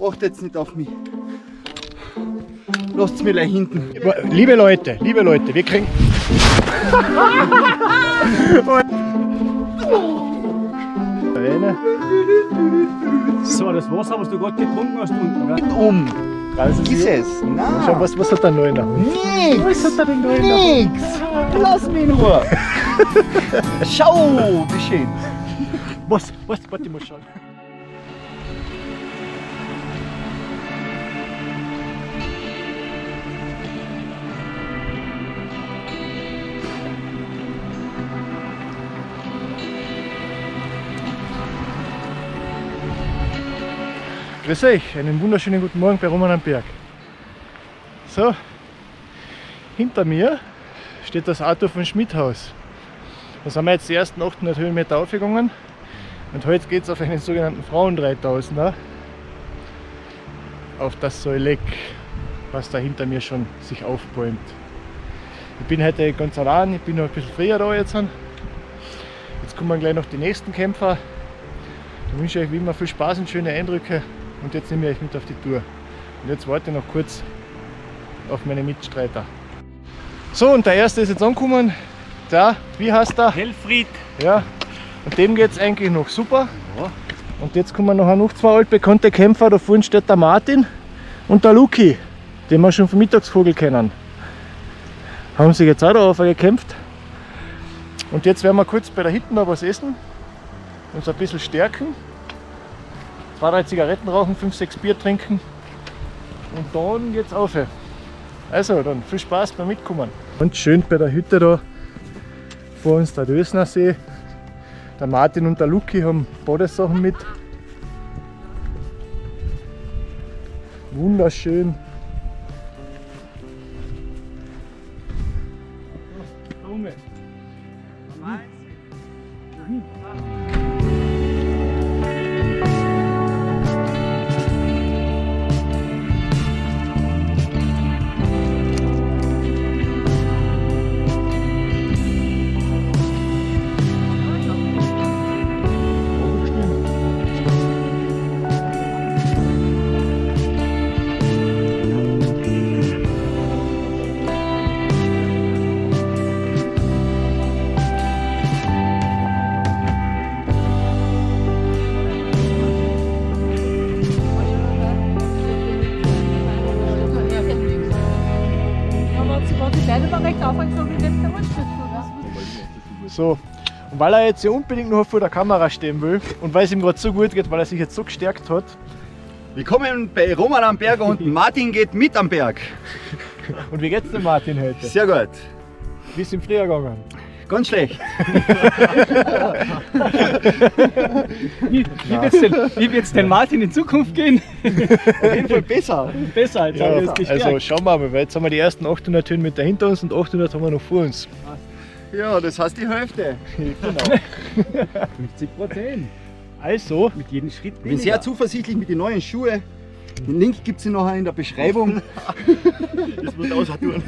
Achtet nicht auf mich. Lasst mir gleich hinten. Liebe Leute, liebe Leute, wir kriegen. So, das Wasser, was du gerade getrunken hast, unten, gell? Um. Ist es? Schau, Nein. was, was hat der Neuner? Nix. Was hat er denn da in der Hand? Nix. Lass mich in Ruhe. Schau, wie schön. Was? Was? Warte, ich muss schauen. Grüß euch, einen wunderschönen guten Morgen bei Roman am Berg. So, hinter mir steht das Auto von Schmidhaus. Da sind wir jetzt die ersten 800 Höhenmeter aufgegangen. Und heute geht es auf einen sogenannten Frauen 3000er. Auf das Säuleck, was da hinter mir schon sich aufbäumt. Ich bin heute ganz allein, ich bin noch ein bisschen früher da jetzt. Jetzt kommen gleich noch die nächsten Kämpfer. Ich wünsche euch wie immer viel Spaß und schöne Eindrücke. Und jetzt nehme ich euch mit auf die Tour. Und jetzt warte ich noch kurz auf meine Mitstreiter. So, und der erste ist jetzt angekommen. Der, wie heißt der? Helfried. Ja, und dem geht es eigentlich noch super. Und jetzt kommen nachher noch zwei altbekannte Kämpfer. Da vorne steht der Martin und der Luki, den wir schon vom Mittagsvogel kennen. Haben sich jetzt auch da gekämpft. Und jetzt werden wir kurz bei der Hitten noch was essen, uns ein bisschen stärken, zwei, drei Zigaretten rauchen, fünf, sechs Bier trinken und dann geht's auf. Also, dann viel Spaß beim Mitkommen. Und schön bei der Hütte da vor uns der Dösner See. Der Martin und der Luki haben Badesachen mit. Wunderschön. So. Und weil er jetzt ja unbedingt noch vor der Kamera stehen will und weil es ihm gerade so gut geht, weil er sich jetzt so gestärkt hat, Willkommen bei Roman am Berg und Martin geht mit am Berg. und wie geht's dem Martin heute? Sehr gut. Wie ist ihm früher gegangen? Ganz schlecht. Wie, wie wird's denn, wie wird's denn Martin in Zukunft gehen? Auf jeden Fall besser. Besser als Ja, gestärkt. also schauen wir mal, weil jetzt haben wir die ersten 800 Höhenmeter hinter uns und 800 haben wir noch vor uns. Ja, das heißt die Hälfte. Genau. 50 Prozent. Also, Mit jedem Schritt Ich bin sehr zuversichtlich mit den neuen Schuhen. Den Link gibt es nachher in der Beschreibung. das muss aushalten.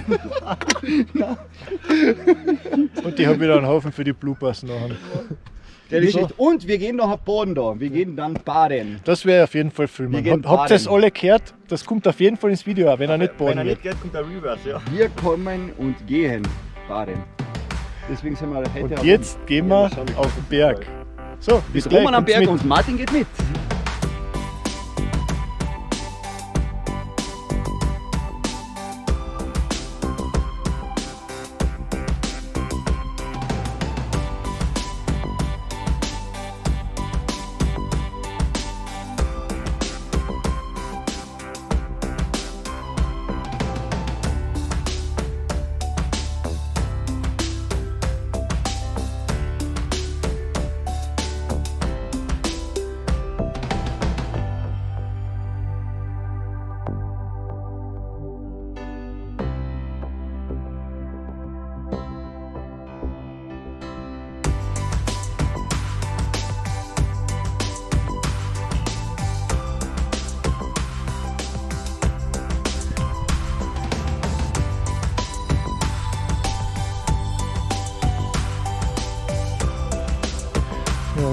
und ich habe wieder einen Haufen für die Bloopers ist So. Und wir gehen noch baden da. Wir gehen dann baden. Das wäre auf jeden Fall filmen. Wir Hab, habt ihr es alle gehört? Das kommt auf jeden Fall ins Video, auch wenn er nicht baden wird. geht, kommt der Reverse, ja. Wir kommen und gehen baden. Deswegen sind wir heute Und auf- jetzt gehen wir auf den Berg. So, bis bis gleich, Roman am Berg mit. und Martin geht mit.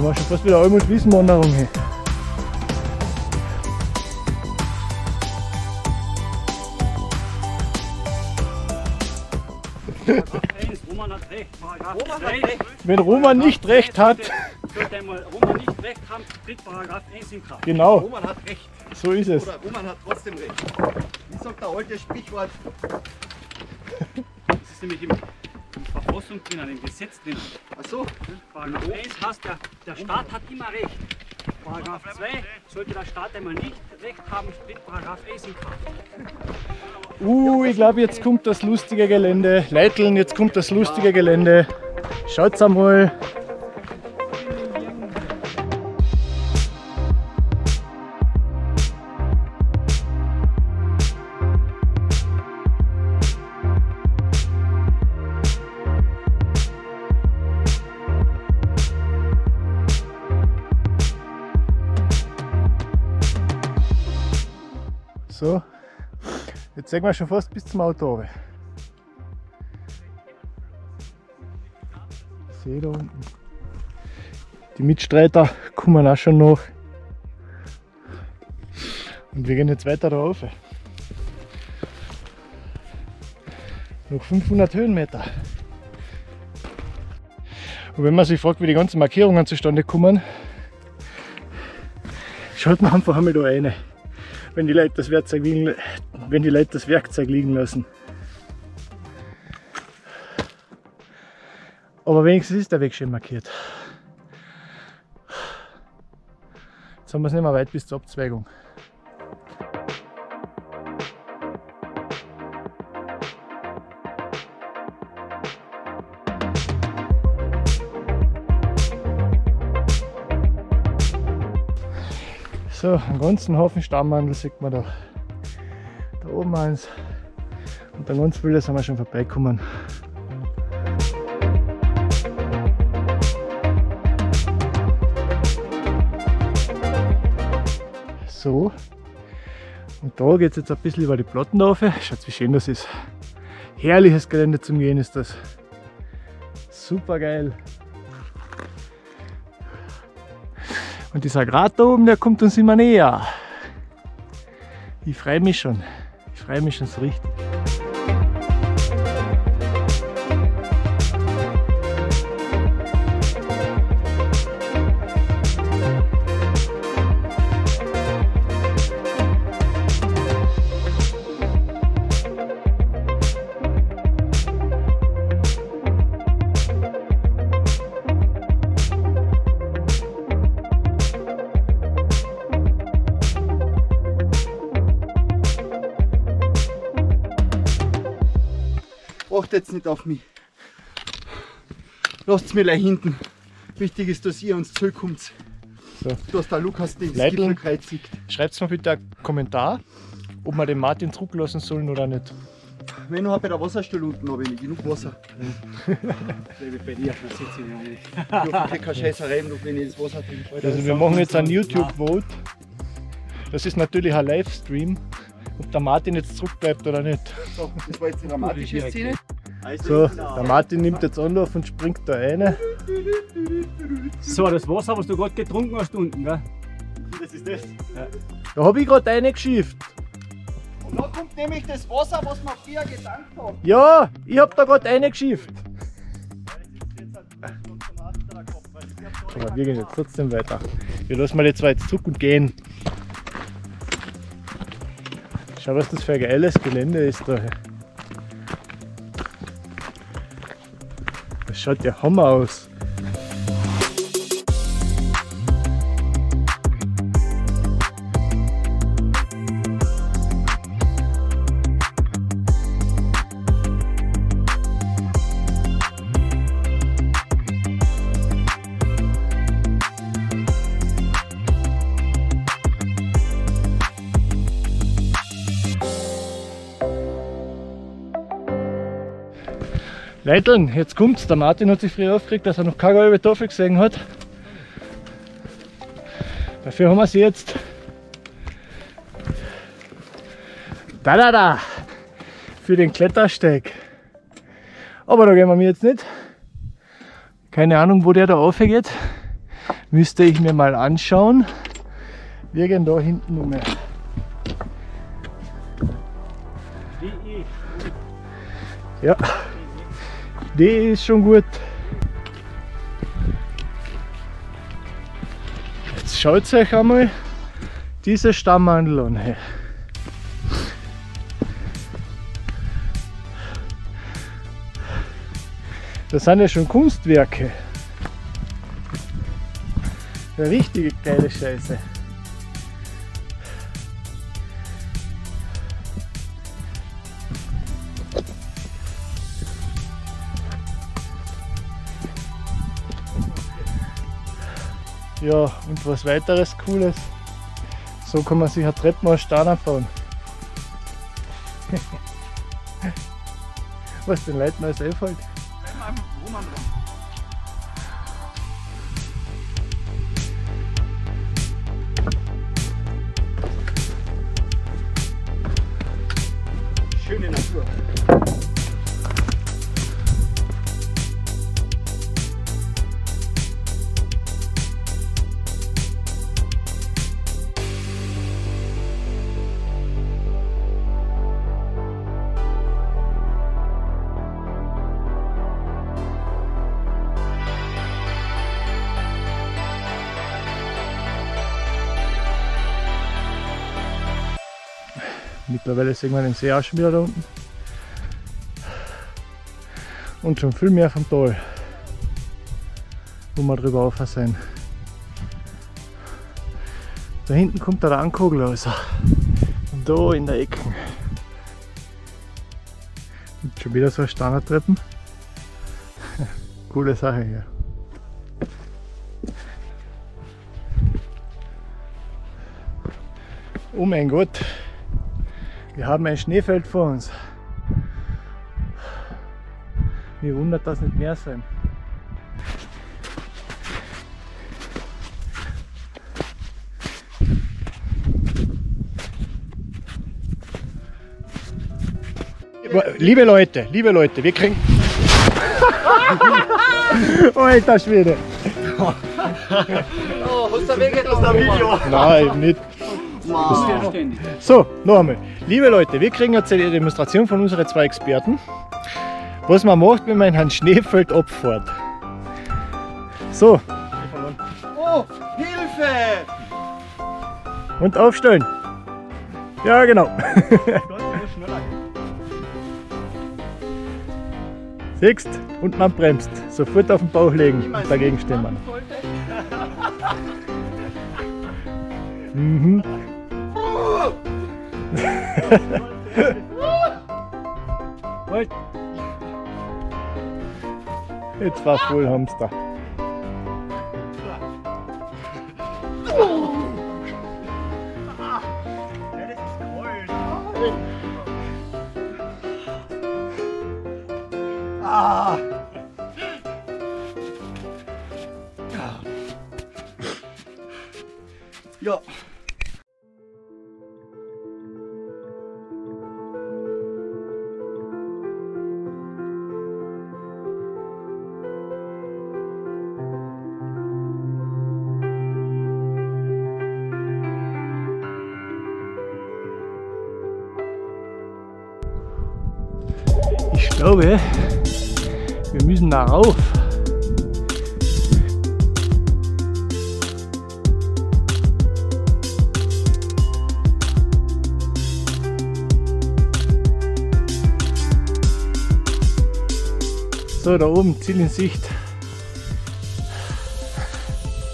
war schon fast wieder Almut Wiesenwanderung hier. Wenn Roman nicht recht hat. Sollte einmal Roman nicht recht haben, tritt Paragraph 1 in Kraft. Genau. Roman hat recht. So ist es. Oder Roman hat trotzdem recht. Wie sagt der alte Sprichwort? Das ist nämlich immer im Verfassung drinnen, im Gesetz drinnen. Achso, Paragraph 1 heißt, der, der Staat hat immer recht. Paragraph 2, sollte der Staat einmal nicht recht haben, tritt Paragraph 1 in Kraft. Uh, ich glaube, jetzt kommt das lustige Gelände. Leiteln, jetzt kommt das lustige Gelände. Schaut's einmal. Sehen wir schon fast bis zum Auto runter. Sehe da unten. Die Mitstreiter kommen auch schon noch. Und wir gehen jetzt weiter da rauf. Noch 500 Höhenmeter. Und wenn man sich fragt, wie die ganzen Markierungen zustande kommen, schaut man einfach einmal da rein wenn die Leute das Werkzeug liegen, wenn die Leute das Werkzeug liegen lassen. Aber wenigstens ist der Weg schön markiert. Jetzt haben wir es nicht mehr weit bis zur Abzweigung. So, einen ganzen Haufen Stammmandel sieht man da. Da oben eins. Und dann ganz viele sind wir schon vorbeikommen. So. Und da geht es jetzt ein bisschen über die Platten rauf. Schaut wie schön das ist. Herrliches Gelände zum Gehen ist das. Super geil. Und dieser Grat da oben, der kommt uns immer näher. Ich freue mich schon. Ich freue mich schon so richtig. Nicht auf mich. Lasst mir gleich hinten. Wichtig ist, dass ihr uns zurückkommt. So. Dass der Lukas den. Gipfelkreuz sieht. Schreibt mir bitte einen Kommentar, ob wir den Martin zurücklassen sollen oder nicht. Wenn noch bei der Wasserstelle unten habe ich nicht genug Wasser. Bleibe bei dir, sitze ich nicht. Ich habe keine Scheißerei, noch wenn ich das Wasser trinke. Also wir machen jetzt einen YouTube-Vote. Das ist natürlich ein Livestream, ob der Martin jetzt zurückbleibt oder nicht. So, das war jetzt die dramatische Szene. So, der Martin nimmt jetzt Anlauf und springt da rein. So, das Wasser, was du gerade getrunken hast unten, gell? Das ist das. Da habe ich gerade reingeschifft. Und da kommt nämlich das Wasser, was wir früher getankt haben. Ja, ich habe da gerade reingeschifft. Aber wir gehen jetzt trotzdem weiter. Wir lassen mal die zwei jetzt zurück und gehen. Schau, was das für ein geiles Gelände ist da. Schaut ja Hammer aus. Leiteln, jetzt kommt's. Der Martin hat sich früher aufgeregt, dass er noch keine halbe Tafel gesehen hat. Dafür haben wir sie jetzt. Da da da! Für den Klettersteig. Aber da gehen wir mir jetzt nicht. Keine Ahnung, wo der da aufgeht. Müsste ich mir mal anschauen. Wir gehen da hinten um. Ja. Die ist schon gut. Jetzt schaut euch einmal diese Stammhandel an. Hey. Das sind ja schon Kunstwerke. Eine richtige geile Scheiße. Ja, und was weiteres Cooles. So kann man sich ein Treppenhaus Stein bauen. was den Leuten alles einfällt. Mittlerweile sehen wir den See auch schon wieder da unten. Und schon viel mehr vom Tal, wo wir drüber rauf sind. Da hinten kommt der Ankogel raus. Und da in der Ecke. Und schon wieder so Standardtreppen. Coole Sache hier. Oh mein Gott, wir haben ein Schneefeld vor uns. Mir wundert das nicht mehr sein. Liebe Leute, liebe Leute, wir kriegen. Alter Schwede! Oh, hast du weggetan aus dem Video? Nein, nicht. Ständig. So, noch einmal. Liebe Leute, wir kriegen jetzt eine Demonstration von unseren zwei Experten, was man macht, wenn man in ein Schneefeld abfährt. So, Oh, Hilfe! und aufstellen. Ja, genau. Siehst, und man bremst. Sofort auf den Bauch legen und dagegen stehen wir. Mhm. Jetzt war voll Hamster. Glaube, wir müssen da rauf. So, da oben, Ziel in Sicht.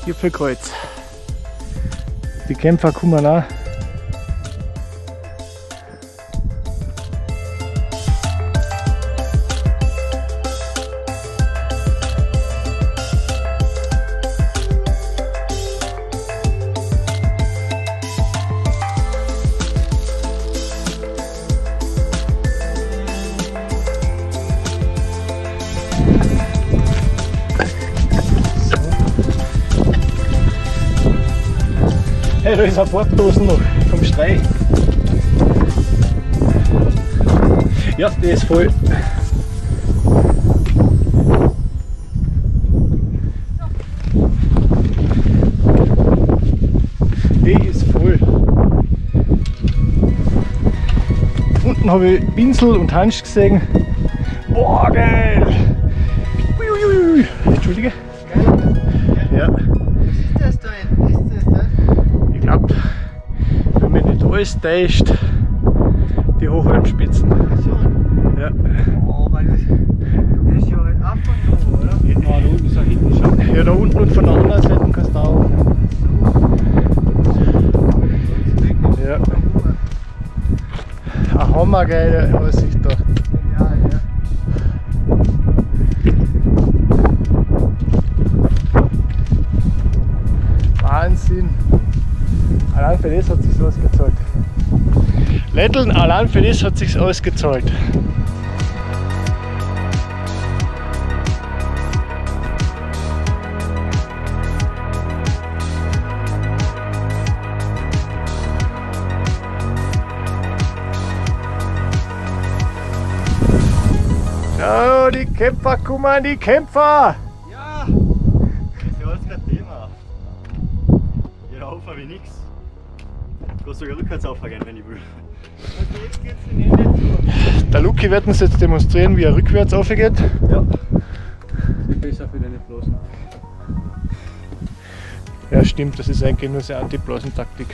Gipfelkreuz. Die Kämpfer kommen auch. Der ist voll. Der ist voll. Unten habe ich Pinsel und Hansch gesehen. Boah, geil! Uiuiui. Entschuldige. Ja. Was ist das da? Ist das das? Ich glaube, wenn mich nicht alles täuscht, die Hochalmspitzen. Ja. Oh, weil das, das ist ja halt ab und zu, oder? Ja, da unten ist er hinten schon. ja, da unten und von der anderen Seite kannst du auch. Ja. Eine hammergeile Aussicht da. Genial, ja. Wahnsinn. Allein für das hat sich ausgezahlt. Lätteln, allein für das hat sich ausgezahlt. Ja, die Kämpfer, kommen, die Kämpfer! Ja! Das ist ja alles kein Thema. Ich laufe wie nix. Ich kann sogar rückwärts aufgehen, wenn ich will. Also jetzt geht's den Ende zu. Der Luki wird uns jetzt demonstrieren, wie er rückwärts aufgeht. Ja. Besser für deine Flossen. Ja, stimmt, das ist eigentlich nur seine Antiblasentaktik.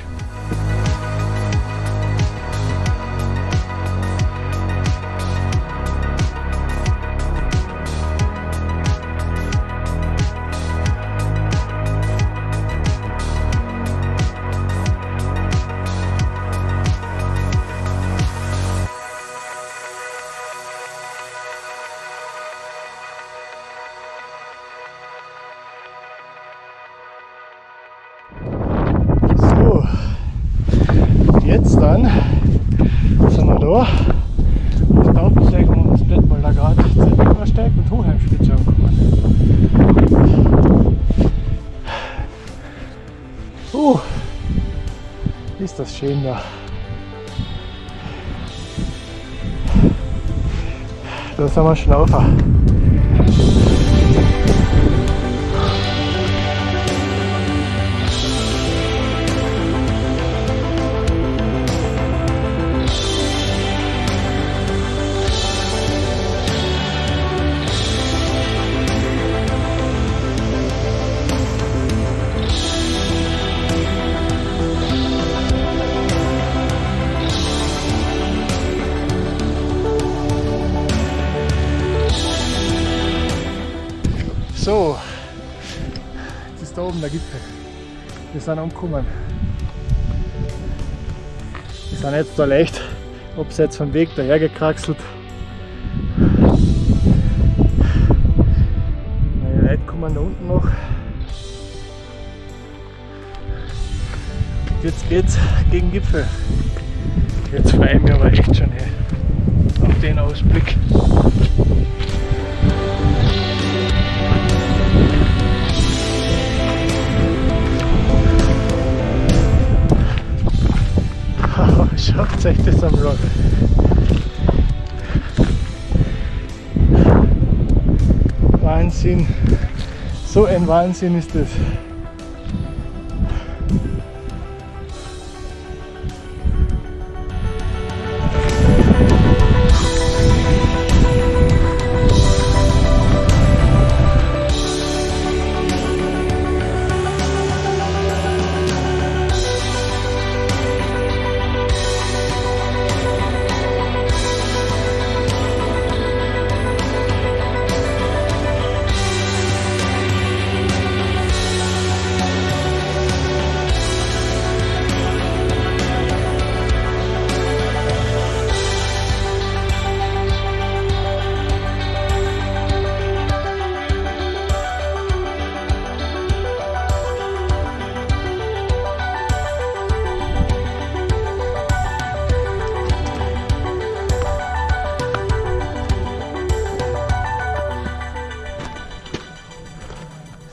Schön da. Da sind wir Schlaufer. Oben der Gipfel. Wir sind angekommen. Wir sind jetzt da leicht abseits vom Weg daher gekraxelt. Meine Leute kommen da unten noch. Und jetzt geht's gegen Gipfel. Jetzt freue ich mich aber echt schon hey, auf den Ausblick. Schaut euch das am Rock. Wahnsinn. So ein Wahnsinn ist das.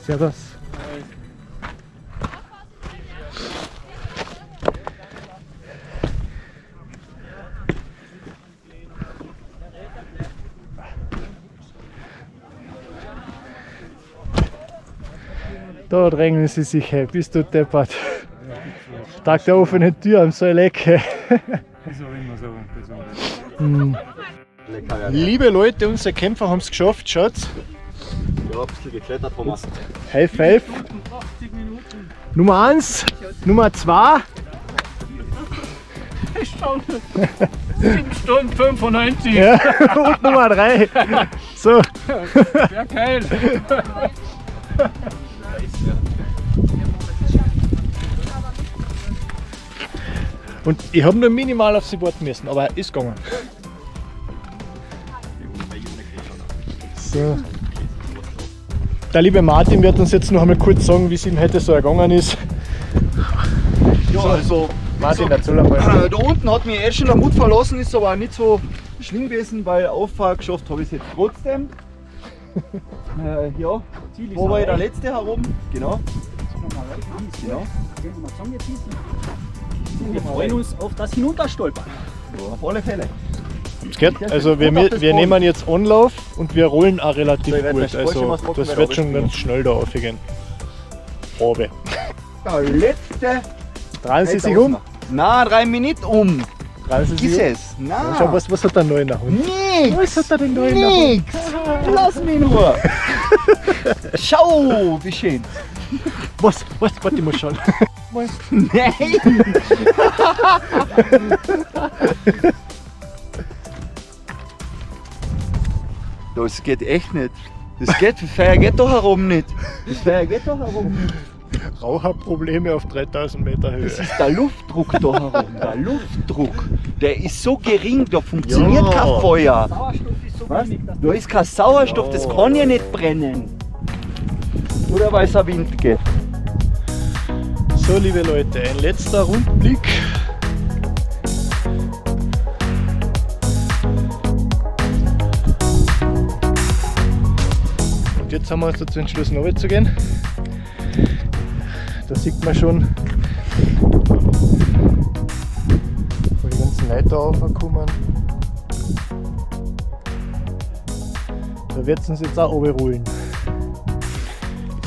Servus. Da drängen sie sich her, bist du deppert. Tag der offenen Tür immer so. Lecker, ja. Liebe Leute, unsere Kämpfer haben es geschafft, schaut's. Ja, ein bisschen geklettert vom Ast. High five. Nummer 1, Nummer 2. Zwei Stunden. Sieben Stunden 95. Ja, und Nummer 3. So, Sehr geil. und ich habe nur minimal auf sie warten müssen, aber ist gegangen. So. Der liebe Martin wird uns jetzt noch einmal kurz sagen, wie es ihm heute so ergangen ist. Ja, also Martin, erzähl einmal. äh, da unten hat mich erst schon der Mut verlassen, ist aber auch nicht so schlimm gewesen, weil Auffahrt geschafft habe ich es jetzt trotzdem. äh, ja, Ziel ist wo war ich der. Letzte herum? Genau. genau. Wir freuen uns auf das Hinunterstolpern. Ja, auf alle Fälle. Geht. Also wir, wir nehmen jetzt Anlauf und wir rollen auch relativ gut. Also das wird schon ganz schnell da aufgehen. Habe. Der Letzte. Drehen Sie sich um? Na, drei Minuten um. Um? es? Na. Schau, was, was hat der neu in der Hand? Nix. Was hat er denn da in der Hand? Nix. Lass mich in Ruhe. Schau, wie schön. Was? Was? Warte, ich muss schauen. Nein. Das geht echt nicht. Das geht, das Feuer geht da herum nicht. Das Feuer geht da herum nicht. Raucherprobleme auf 3000 Meter Höhe. Das ist der Luftdruck da herum. Der Luftdruck, der ist so gering, da funktioniert Ja. kein Feuer. Sauerstoff ist so Was? wenig, Da ist kein Sauerstoff, das kann ja nicht brennen. Oder weil es ein Wind geht. So, liebe Leute, ein letzter Rundblick. Jetzt haben wir uns dazu entschlossen, runterzugehen. Da sieht man schon, wo die ganzen Leute raufkommen. Da wird es uns jetzt auch runterrollen.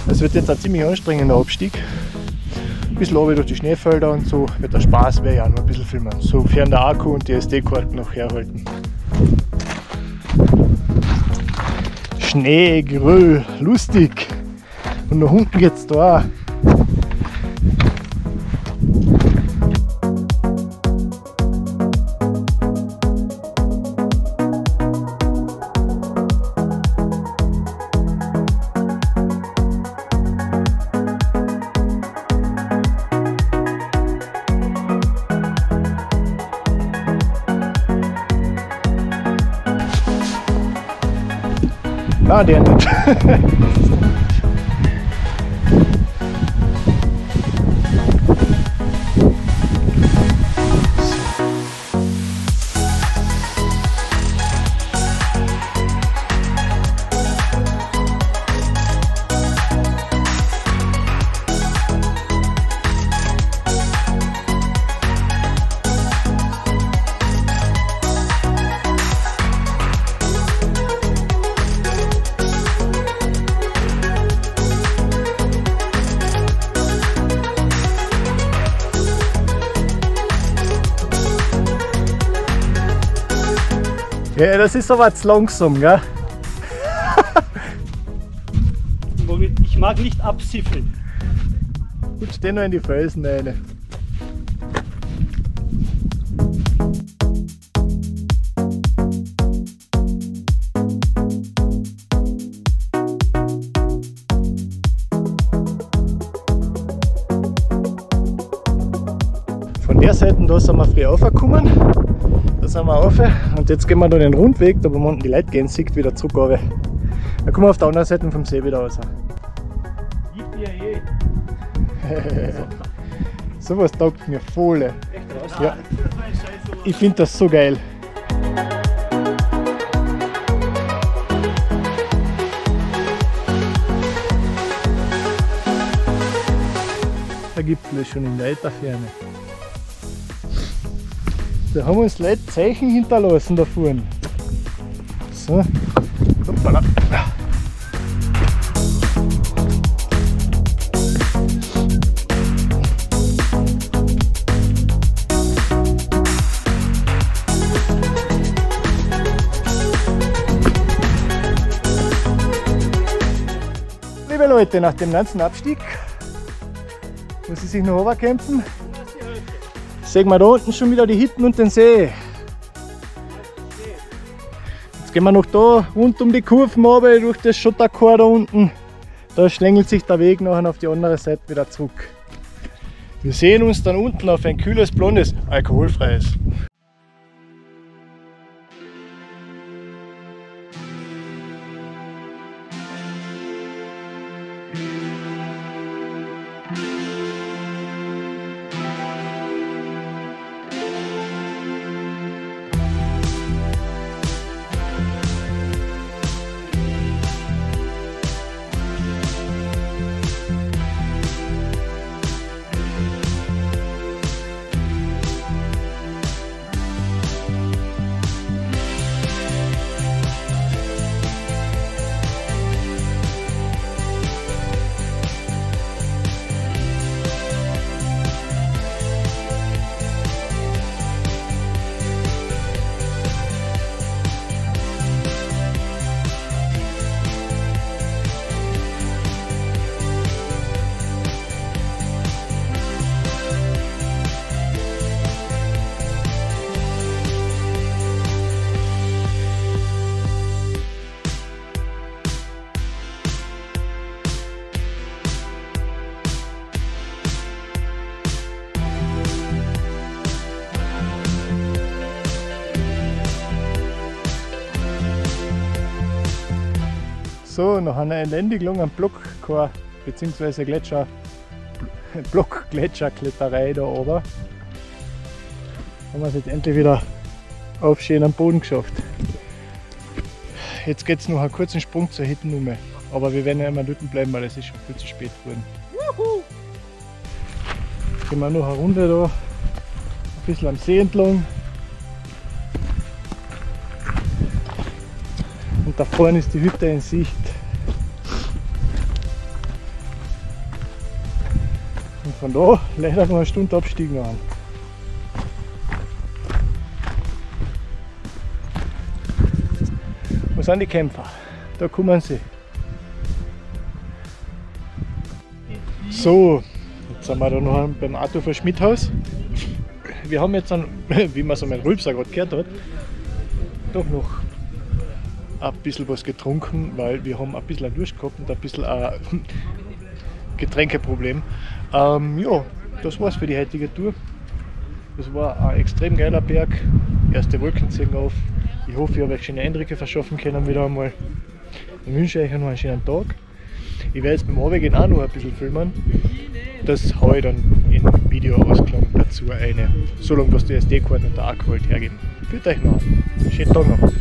Es wird jetzt ein ziemlich anstrengender Abstieg. Ein bisschen runter durch die Schneefelder und so wird der Spaß, ich auch noch ein bisschen filmen. Sofern der Akku und die SD-Karten noch herhalten. Schnee, Geröll, lustig. Und nach unten geht's da das ist aber zu langsam, gell? Ich mag nicht absiffeln. Gut, steh noch in die Felsen rein. Von der Seite da sind wir früh raufgekommen. Da sind wir rauf und jetzt gehen wir da den Rundweg, da wo man unten die Leute gehen sieht, wieder zurück runter. Dann kommen wir auf der anderen Seite vom See wieder raus. Eh. Sowas taugt mir voll. Echt raus. Ja. Ich finde das so geil. Der Gipfel ist schon in weiter Ferne. Da haben uns Leute Zeichen hinterlassen da vorne. So. Hoppala. Liebe Leute, nach dem ganzen Abstieg muss ich sich noch runterkämpfen. Sehen wir da unten schon wieder die Hitten und den See. Jetzt gehen wir noch da rund um die Kurven runter, durch das Schotterchor da unten. Da schlängelt sich der Weg nachher auf die andere Seite wieder zurück. Wir sehen uns dann unten auf ein kühles, blondes, alkoholfreies. So, nach einer elendig langen Blockchor bzw. Gletscher, Blockgletscherkletterei da oben haben wir es jetzt endlich wieder auf schönen Boden geschafft. Jetzt geht es noch einen kurzen Sprung zur Hittennumme, aber wir werden ja immer dort bleiben, weil es ist schon viel zu spät geworden. Gehen wir noch eine Runde da, ein bisschen am See entlang. Da vorne ist die Hütte in Sicht. Und von da leider noch eine Stunde Abstieg an. Wo sind die Kämpfer? Da kommen sie. So, jetzt sind wir da noch beim Arthur Schmidthaus. Wir haben jetzt, dann, wie man so mein Rülpser gerade gehört hat, doch noch ein bisschen was getrunken, weil wir haben ein bisschen einen Durst gehabt und ein bisschen ein Getränkeproblem. Ähm, ja, das war's für die heutige Tour. Das war ein extrem geiler Berg. Erste Wolken ziehen auf. Ich hoffe, ich habe euch schöne Eindrücke verschaffen können wieder einmal. Ich wünsche euch noch einen schönen Tag. Ich werde jetzt beim Abendgehen auch noch ein bisschen filmen. Das haue ich dann in Videoausklang dazu eine. So lange, dass die der Akku halt hergeben. Fühlt euch noch. Schönen Tag noch.